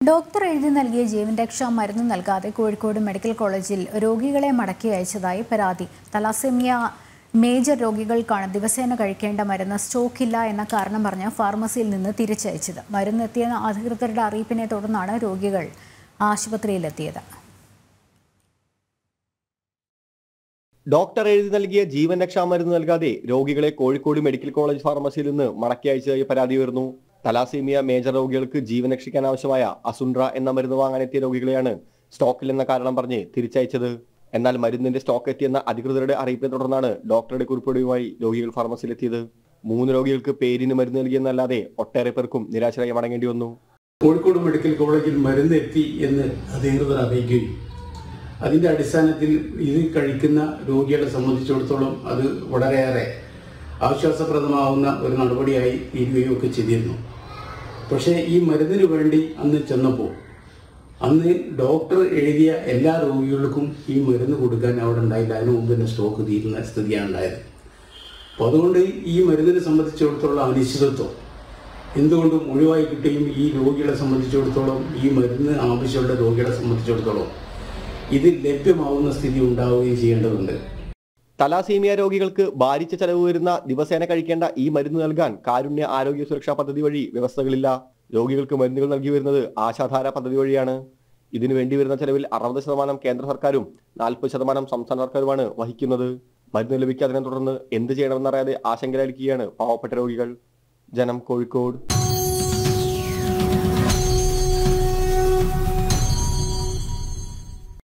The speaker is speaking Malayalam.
ഡോക്ടർ എഴുതി നൽകിയ ജീവൻ രക്ഷാ മരുന്ന് നൽകാതെ കോഴിക്കോട് മെഡിക്കൽ കോളേജിൽ രോഗികളെ മടക്കി അയച്ചതായി പരാതി. തലാസെമിയ മേജർ രോഗികൾക്കാണ് ദിവസേന കഴിക്കേണ്ട മരുന്ന് സ്റ്റോക്കില്ല എന്ന കാരണം പറഞ്ഞ് ഫാർമസിയിൽ നിന്ന് തിരിച്ചയച്ചത്. മരുന്ന് എത്തിയ അധികൃതരുടെ അറിയിപ്പിനെ തുടർന്നാണ് രോഗികൾ ആശുപത്രിയിലെത്തിയത്. ഡോക്ടർ എഴുതി നൽകിയ ജീവൻ രക്ഷാ മരുന്ന് നൽകാതെ രോഗികളെ കോഴിക്കോട് മെഡിക്കൽ കോളേജ് ഫാർമസിയിൽ നിന്ന് മടക്കി അയച്ചതായി പരാതി ഉയർന്നു. തലാസീമിയ മേജർ രോഗികൾക്ക് ജീവൻ രക്ഷിക്കാൻ ആവശ്യമായ അസുൻഡ്ര എന്ന മരുന്ന് വാങ്ങാനെത്തിയ രോഗികളെയാണ് എന്ന കാരണം പറഞ്ഞ് തിരിച്ചയച്ചത്. എന്നാൽ മരുന്നിന്റെ സ്റ്റോക്ക് എത്തിയെന്ന അധികൃതരുടെ അറിയിപ്പിനെ തുടർന്നാണ് ഡോക്ടറുടെ കുറിപ്പടിയുമായി രോഗികൾ ഫാർമസിയിലെത്തിയത്. മൂന്ന് രോഗികൾക്ക് പേരിന് മരുന്ന് നൽകിയെന്നല്ലാതെ ഒട്ടേറെ പേർക്കും നിരാശരായി മടങ്ങേണ്ടി വന്നു. കോഴിക്കോട് മെഡിക്കൽ കോളേജിൽ മരുന്ന് എത്തി എന്ന് അധികൃതർ അറിയിക്കുകയും അതിന്റെ അടിസ്ഥാനത്തിൽ ഇത് കഴിക്കുന്ന രോഗികളെ സംബന്ധിച്ചിടത്തോളം അത് വളരെയേറെ ആശ്വാസപ്രദമാവുന്ന ഒരു നടപടിയായി തീരുകയും ഒക്കെ ചെയ്തിരുന്നു. പക്ഷേ ഈ മരുന്നിന് വേണ്ടി അന്ന് ചെന്നപ്പോൾ അന്ന് ഡോക്ടർ എഴുതിയ എല്ലാ രോഗികൾക്കും ഈ മരുന്ന് കൊടുക്കാൻ അവിടെ ഉണ്ടായില്ല. അതിനു മുമ്പ് തന്നെ സ്റ്റോക്ക് തീരുന്ന സ്ഥിതിയാണ് ഉണ്ടായത്. അപ്പോൾ അതുകൊണ്ട് ഈ മരുന്നിനെ സംബന്ധിച്ചിടത്തോളം അനിശ്ചിതത്വം. എന്തുകൊണ്ടും ഒഴിവായി കിട്ടുകയും ഈ രോഗികളെ സംബന്ധിച്ചിടത്തോളം ഈ മരുന്ന് ആവശ്യമുള്ള രോഗികളെ സംബന്ധിച്ചിടത്തോളം ഇത് ലഭ്യമാവുന്ന സ്ഥിതി ഉണ്ടാവുകയും ചെയ്യേണ്ടതുണ്ട്. തലാസീമിയ രോഗികൾക്ക് ഭാരിച്ച ചെലവ് വരുന്ന ദിവസേന കഴിക്കേണ്ട ഈ മരുന്ന് നൽകാൻ കാരുണ്യ ആരോഗ്യ സുരക്ഷാ പദ്ധതി വഴി വ്യവസ്ഥകളില്ല. രോഗികൾക്ക് മരുന്നുകൾ നൽകി വരുന്നത് ആശാധാര പദ്ധതി വഴിയാണ്. ഇതിനു വേണ്ടി വരുന്ന ചെലവിൽ അറുപത് ശതമാനം കേന്ദ്ര സർക്കാരും നാൽപ്പത് ശതമാനം സംസ്ഥാന സർക്കാരുമാണ് വഹിക്കുന്നത്. മരുന്ന് ലഭിക്കാതിനെ തുടർന്ന് എന്ത് ചെയ്യണമെന്നറിയാതെ ആശങ്കയിലായിരിക്കുകയാണ് പാവപ്പെട്ട രോഗികൾ. ജനം കോഴിക്കോട്.